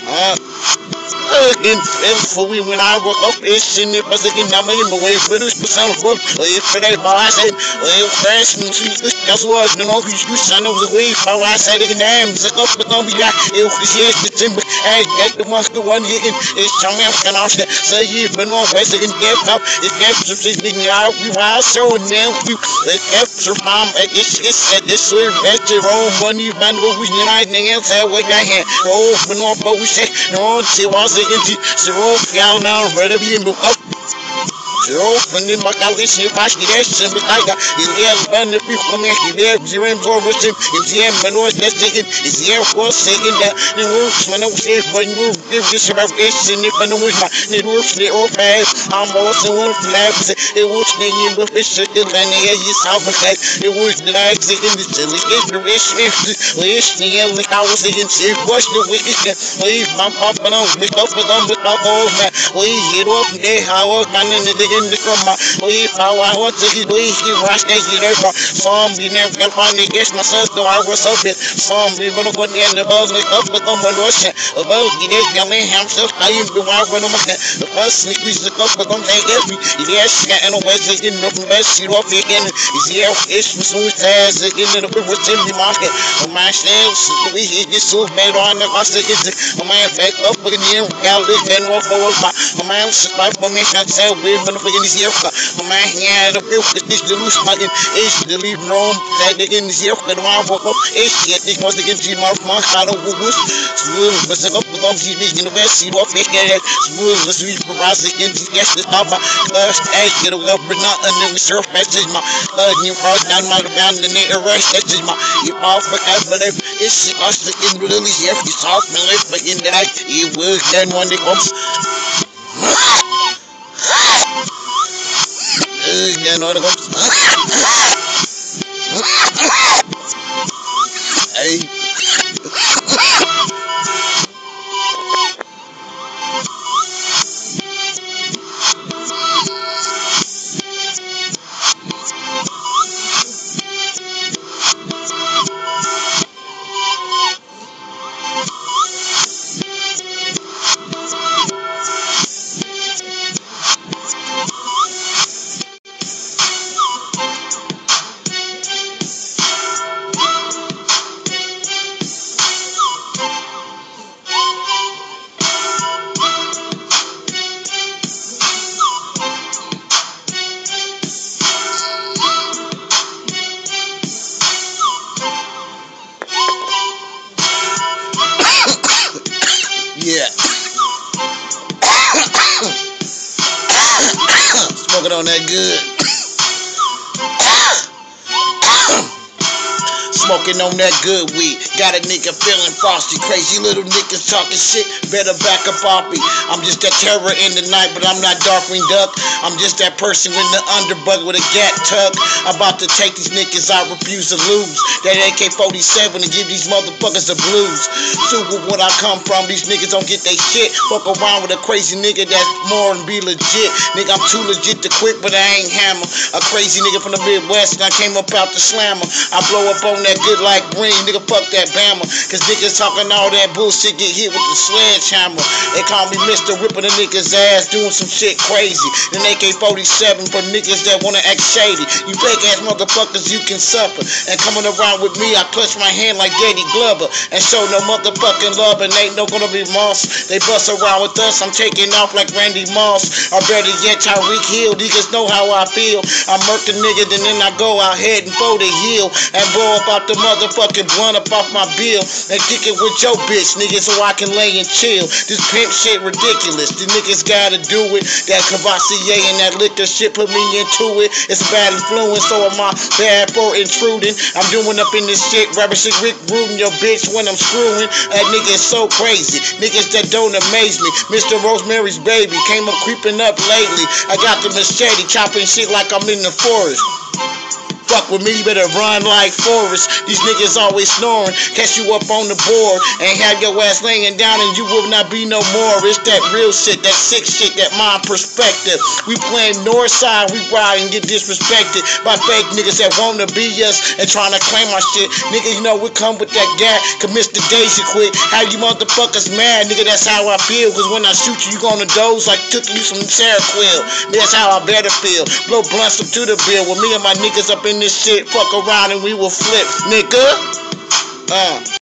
Uh, again, for we when I woke up, it's in it, was again, I'm in the way for this, but some book, if for that bar, I said, well, first, and she just was, you know, you son of the way, for I said, again, I'm the cup, but don't be like, it was yes, the timber, I get the monster one hitting, it's something else, can I say, say, you've been on, west again, get up, it kept some thing out, we are so now, you, it kept some mom, it's, it's, said, this way, that's your own money, man, what we need, I say, what I had, oh, but no, but we say, no, see, was it, zero, y'all now, ready to be in the up. Zero, and then my colleague, she passed the rest, and the tiger, is there, and the people come here, there, zero, and four, with him, is there, and was that's taken, is there, for second, that, the wolves, when I was when you give this about this, and if I know it's my, the wolves, they all fast, I'm also one of the labs, air is out of fact, it was the legs, in the silly, it's the rest, it's the end, like I was against it, what's the wicked, leave my papa, on, with up with with we I got in the the come we how I want to get we he rush that he there some be never can find the guess my son's do I was it some be gonna go in the buzz like up with on ocean about the day young man himself I am the I'm the we the cup yes always in the best you again. Is it's for again in the with the market. We hit this so made on the it. My up my me can sell we in this year my hand of this this loose my is the that in this shit this must you my but the up of the in the west you make it smooth the sweet top first get up but not surf message my uh new cross down my down the net rush that is my you I it's us the in here you but in you will then when it comes Türkiye'nin organ... on that good. Smoking on that good weed. Got a nigga feeling frosty. Crazy little niggas talking shit. Better back up off me. I'm just that terror in the night, but I'm not Darkwing Duck. I'm just that person in the underbug with a gat tuck. About to take these niggas I refuse to lose. That AK 47 and give these motherfuckers the blues. With what I come from, these niggas don't get they shit. Fuck around with a crazy nigga that's more than be legit. Nigga, I'm too legit to quit, but I ain't hammer. A crazy nigga from the Midwest, and I came up out the slammer. I blow up on that good like green, nigga, fuck that Bama. Cause niggas talking all that bullshit, get hit with the sledgehammer. They call me Mr. Ripping a nigga's ass, doing some shit crazy. Then AK 47 for niggas that wanna act shady. You fake ass motherfuckers, you can suffer. And coming around with me, I clutch my hand like Danny Glover. And show no motherfucking love, and ain't no gonna be moss. They bust around with us, I'm taking off like Randy Moss. Or better yet, Tyreek Hill. Niggas know how I feel. I murk the nigga, then, then I go out head and fold the heel. And blow up out the motherfucking blunt up off my bill. And kick it with your bitch, nigga, so I can lay and chill. This pimp shit ridiculous. The niggas gotta do it. That Courvoisier and that liquor shit put me into it. It's bad influence, so am I bad for intruding. I'm doing up in this shit, rapping shit, Rick Rudin, your bitch when I'm screwing. That nigga is so crazy. Niggas that don't amaze me. Mr. Rosemary's baby came up creeping up lately. I got the machete chopping shit like I'm in the forest. Fuck with me, you better run like Forrest. These niggas always snoring. Catch you up on the board and have your ass laying down and you will not be no more. It's that real shit, that sick shit, that mind perspective. We playing north side, we ride and get disrespected by fake niggas that wanna be us and trying to claim our shit. Nigga, you know we come with that gat, commit the days you quit. How you motherfuckers mad, nigga? That's how I feel. Cause when I shoot you, you gonna doze like took you some Seroquel. That's how I better feel. Blow blunts up to the bill with me and my niggas up in this shit. Fuck around and we will flip, nigga. Uh.